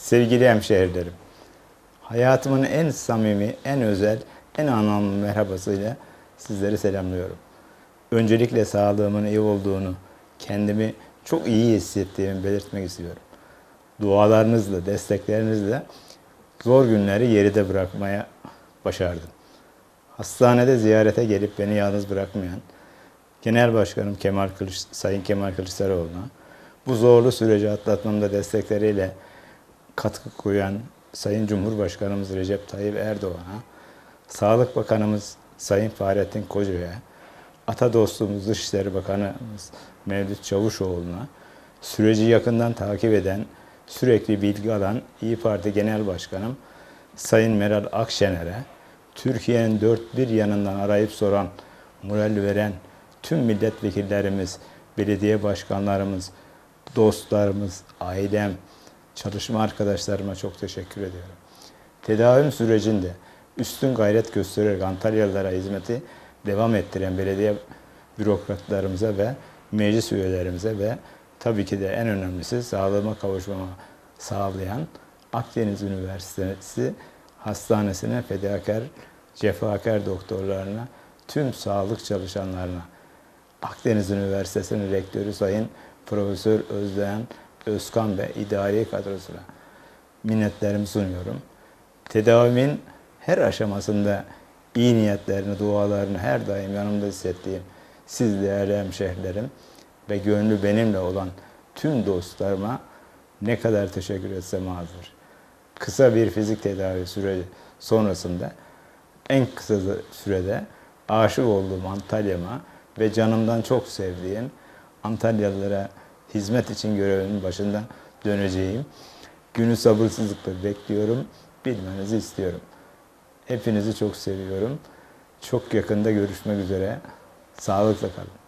Sevgili hemşehrilerim, hayatımın en samimi, en özel, en anlamlı merhabasıyla sizleri selamlıyorum. Öncelikle sağlığımın iyi olduğunu, kendimi çok iyi hissettiğimi belirtmek istiyorum. Dualarınızla, desteklerinizle zor günleri geride bırakmaya başardım. Hastanede ziyarete gelip beni yalnız bırakmayan Genel Başkanım Kemal Kılıç, Sayın Kemal Kılıçdaroğlu'na bu zorlu süreci atlatmamda destekleriyle katkı koyan Sayın Cumhurbaşkanımız Recep Tayyip Erdoğan'a, Sağlık Bakanımız Sayın Fahrettin Koca'ya, Ata dostumuz Dışişleri Bakanımız Mevlüt Çavuşoğlu'na, süreci yakından takip eden, sürekli bilgi alan İyi Parti Genel Başkanım Sayın Meral Akşener'e, Türkiye'nin dört bir yanından arayıp soran, moral veren tüm milletvekillerimiz, belediye başkanlarımız, dostlarımız, ailem, çalışma arkadaşlarıma çok teşekkür ediyorum. Tedavim sürecinde üstün gayret göstererek Antalyalılara hizmeti devam ettiren belediye bürokratlarımıza ve meclis üyelerimize ve tabii ki de en önemlisi sağlığıma kavuşmama sağlayan Akdeniz Üniversitesi Hastanesi'ne fedakar, cefakar doktorlarına, tüm sağlık çalışanlarına, Akdeniz Üniversitesi'nin rektörü Sayın Profesör Özden Özkan ve idari kadrosuna minnetlerimi sunuyorum. Tedavimin her aşamasında iyi niyetlerini, dualarını her daim yanımda hissettiğim siz değerli hemşehrilerim ve gönlü benimle olan tüm dostlarıma ne kadar teşekkür etsem azdır. Kısa bir fizik tedavi süreci sonrasında en kısa sürede aşık olduğum Antalya'ma ve canımdan çok sevdiğim Antalyalılara hizmet için görevimin başında döneceğim. Günü sabırsızlıkla bekliyorum. Bilmenizi istiyorum. Hepinizi çok seviyorum. Çok yakında görüşmek üzere. Sağlıkla kalın.